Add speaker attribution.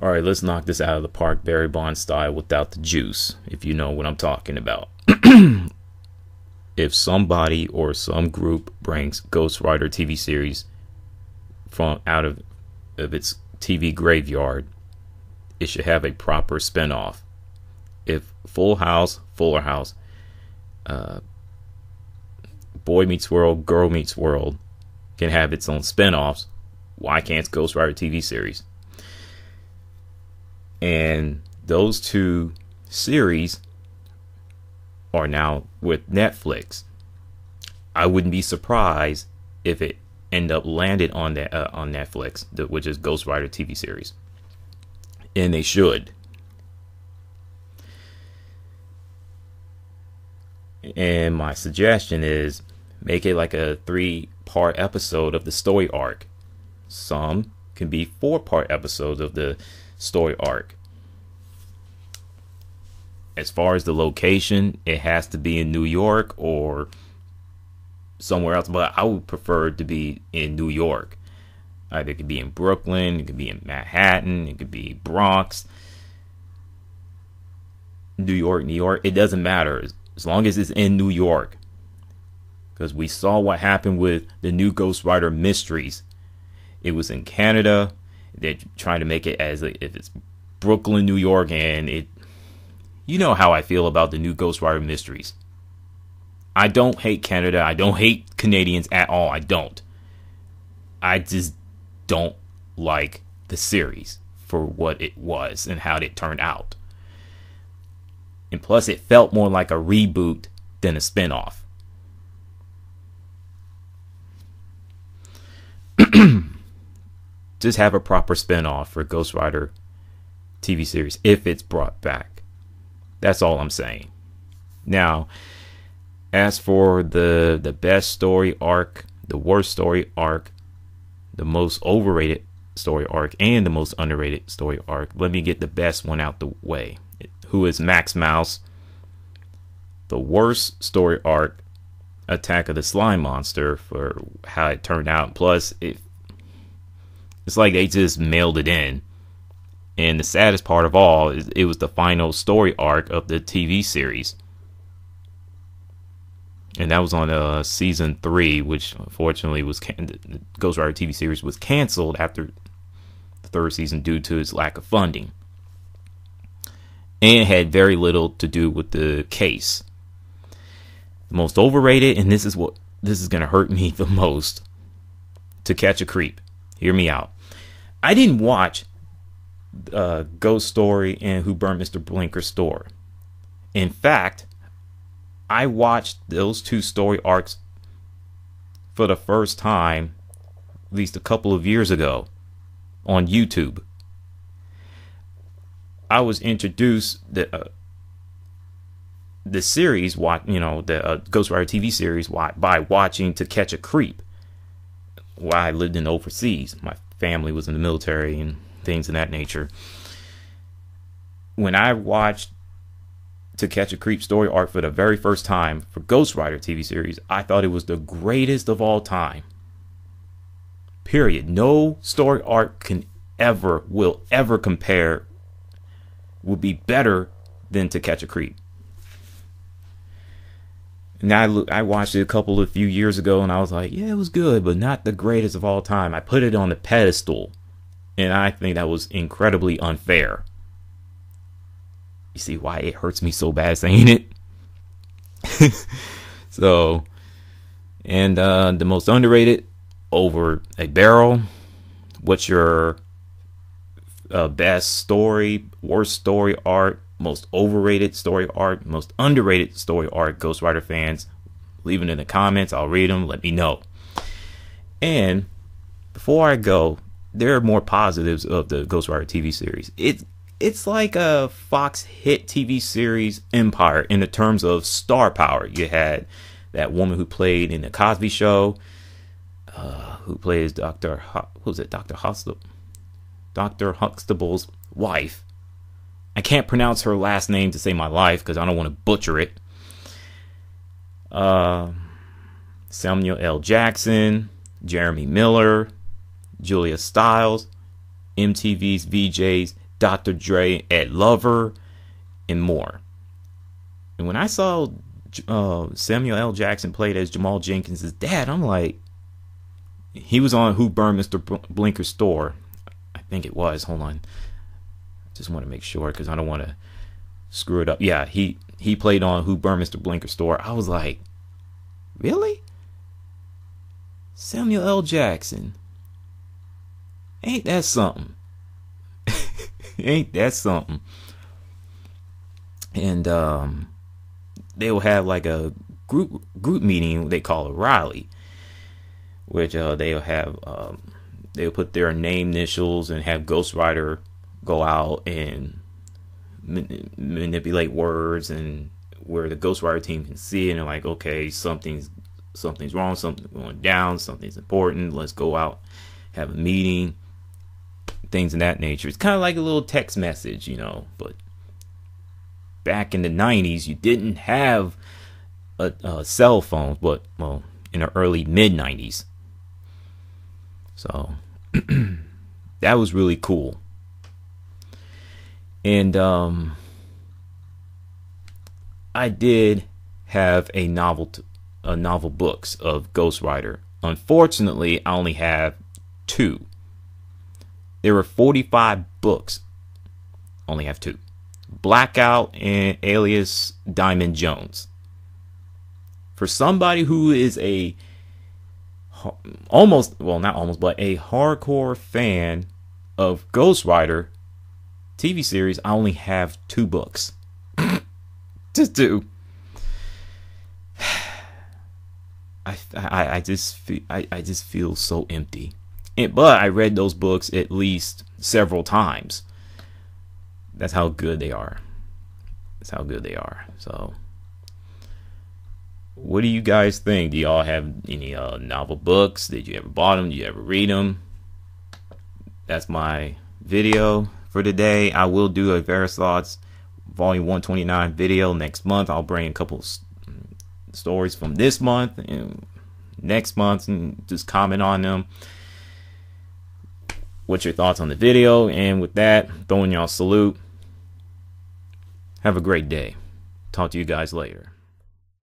Speaker 1: All right, let's knock this out of the park, Barry Bond style, without the juice, if you know what I'm talking about. if somebody or some group brings Ghostwriter TV series from out of, of its TV graveyard, it should have a proper spinoff. If Full House, Fuller House, uh, Boy Meets World, Girl Meets World can have its own spinoffs, why can't Ghostwriter TV series? And those two series are now with Netflix. I wouldn't be surprised if it end up landed on that uh, on Netflix, which is Ghostwriter TV series, and they should. And my suggestion is make it like a three part episode of the story arc. Some can be four part episodes of the story arc. As far as the location, it has to be in New York or somewhere else, but I would prefer it to be in New York. Either it could be in Brooklyn, it could be in Manhattan, it could be Bronx, New York, New York. It doesn't matter as long as it's in New York. Because we saw what happened with the new Ghostwriter Mysteries. It was in Canada. They're trying to make it as if it's Brooklyn, New York, and it. You know how I feel about the new Ghostwriter Mysteries. I don't hate Canada. I don't hate Canadians at all. I don't. I just don't like the series for what it was and how it turned out. And plus, it felt more like a reboot than a spinoff. Just have a proper spinoff for Ghostwriter TV series if it's brought back. That's all I'm saying. Now, as for the the best story arc, the worst story arc, the most overrated story arc, and the most underrated story arc, let me get the best one out the way. Who is Max Mouse? The worst story arc, Attack of the Slime Monster, for how it turned out. Plus, it it's like they just mailed it in. And the saddest part of all is it was the final story arc of the TV series and that was on uh, season three, which unfortunately was can- the Ghostwriter TV series was canceled after the third season due to its lack of funding, and had very little to do with the case. The most overrated, and this is what this is gonna hurt me the most. To catch a creep, hear me out. I didn't watch uh, Ghost Story and Who Burned Mr. Brinker's Store. In fact, I watched those two story arcs for the first time at least a couple of years ago on YouTube. I was introduced the uh, the series, you know, the uh, Ghostwriter TV series, by watching To Catch a Creep. While I lived in overseas, my family was in the military and things of that nature. When I watched to catch a creep story arc for the very first time for Ghostwriter TV series, I thought it was the greatest of all time. Period. No story arc can ever, will ever compare, will be better than To Catch a Creep. Now I, I watched it a couple of few years ago and I was like, yeah, it was good, but not the greatest of all time. I put it on the pedestal, and I think that was incredibly unfair. You see why it hurts me so bad saying it? so, and uh, the most underrated over a barrel. What's your uh, best story, worst story arc, most overrated story arc, most underrated story arc? Ghostwriter fans, leave it in the comments. I'll read them. Let me know. And before I go, there are more positives of the Ghostwriter TV series. It it's like a Fox hit TV series Empire in the terms of star power. You had that woman who played in the Cosby Show, uh, who plays Doctor what was it, Doctor Huxtable, Doctor Huxtable's wife. I can't pronounce her last name to save my life because I don't want to butcher it. Uh, Samuel L. Jackson, Jeremy Miller, Julia Stiles, MTV's VJs Dr. Dre, Ed Lover, and more. And when I saw uh, Samuel L. Jackson played as Jamal Jenkins' dad, I'm like, he was on Who Burned Mr. Brinker's Store. I think it was. Hold on. Just want to make sure because I don't want to screw it up. Yeah, he he played on Who Burned Mr. Brinker's Store. I was like, really? Samuel L. Jackson. Ain't that something? Ain't that something? And um, they will have like a group group meeting they call a rally, which uh, they'll have um, they'll put their name initials and have Ghostwriter go out and manipulate words and where the Ghostwriter team can see it and like, okay, something's something's wrong, something's going down, something's important. Let's go out, have a meeting, things in that nature. It's kind of like a little text message, you know. But back in the '90s, you didn't have a, a cell phone, but well, in the early mid '90s. So that was really cool. And um, I did have a novel, t- a novel books of Ghostwriter. Unfortunately, I only have two. There were 45 books. Only have two. Blackout and Alias Diamond Jones. For somebody who is a almost, well, not almost, but a hardcore fan of Ghostwriter TV series, I only have two books. just two. I, I, I just feel, I, I just feel so empty. And, but I read those books at least several times. That's how good they are. That's how good they are. So, what do you guys think? Do y'all have any uh, novel books? Did you ever bought them? Did you ever read them? That's my video for today. I will do a Various Thoughts Volume 129 video next month. I'll bring a couple mm, stories from this month and next month and just comment on them. What's your thoughts on the video? And with that, throwing y'all salute. Have a great day. Talk to you guys later.